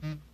you